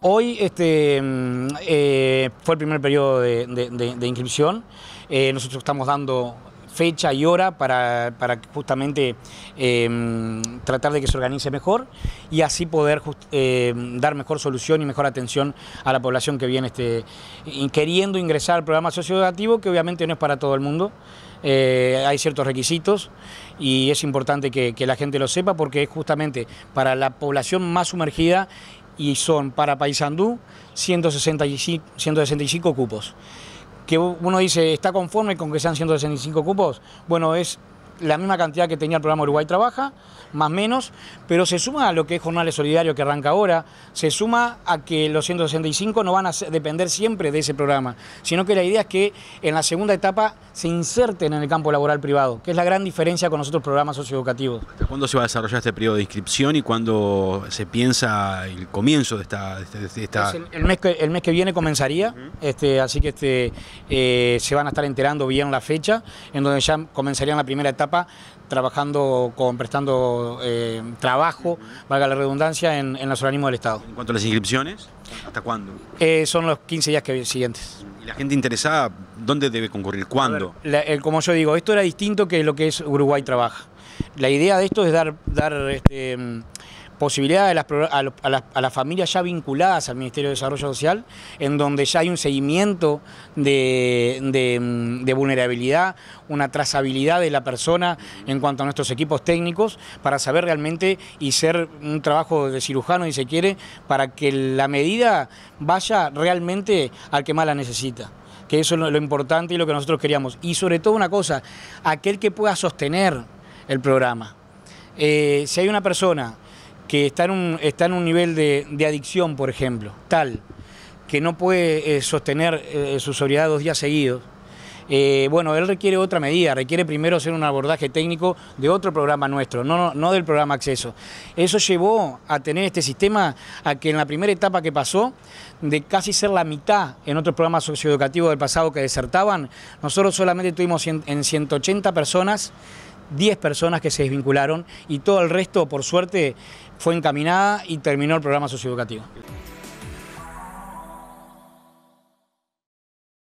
Hoy este, mm, eh, fue el primer periodo de, inscripción. Eh, nosotros estamos dando fecha y hora para, justamente em, tratar de que se organice mejor y así poder em, dar mejor solución y mejor atención a la población que viene este, queriendo ingresar al programa socioeducativo, que obviamente no es para todo el mundo. Eh, hay ciertos requisitos y es importante que la gente lo sepa porque es justamente para la población más sumergida y son para Paysandú 165, 165 cupos. Que uno dice, ¿está conforme con que sean 165 cupos? Bueno, es la misma cantidad que tenía el programa Uruguay Trabaja, más menos, pero se suma a lo que es Jornales Solidario que arranca ahora, se suma a que los 165 no van a depender siempre de ese programa, sino que la idea es que en la segunda etapa se inserten en el campo laboral privado, que es la gran diferencia con los otros programas socioeducativos. ¿Hasta cuándo se va a desarrollar este periodo de inscripción y cuándo se piensa el comienzo de esta... el, mes que, el mes que viene comenzaría, este, así que este, eh, se van a estar enterando bien la fecha, en donde ya comenzarían la primera etapa trabajando con, prestando eh, trabajo, valga la redundancia, en, los organismos del Estado. ¿En cuanto a las inscripciones? ¿Hasta cuándo? Eh, son los 15 días que, siguientes. ¿Y la gente interesada, dónde debe concurrir? ¿Cuándo? como yo digo, esto era distinto que lo que es Uruguay Trabaja. La idea de esto es dar, dar este, posibilidad a las, familias ya vinculadas al Ministerio de Desarrollo Social, en donde ya hay un seguimiento de, vulnerabilidad, una trazabilidad de la persona en cuanto a nuestros equipos técnicos, para saber realmente y ser un trabajo de cirujano, si se quiere, para que la medida vaya realmente al que más la necesita que eso es lo, importante y lo que nosotros queríamos. Y sobre todo una cosa, aquel que pueda sostener el programa. Eh, si hay una persona que está en un, está en un nivel de, adicción, por ejemplo, tal, que no puede eh, sostener eh, su sobriedad dos días seguidos, eh, bueno, él requiere otra medida, requiere primero hacer un abordaje técnico de otro programa nuestro, no, no, del programa Acceso. Eso llevó a tener este sistema a que en la primera etapa que pasó, de casi ser la mitad en otros programas socioeducativos del pasado que desertaban, nosotros solamente tuvimos en 180 personas 10 personas que se desvincularon y todo el resto, por suerte, fue encaminada y terminó el programa socioeducativo.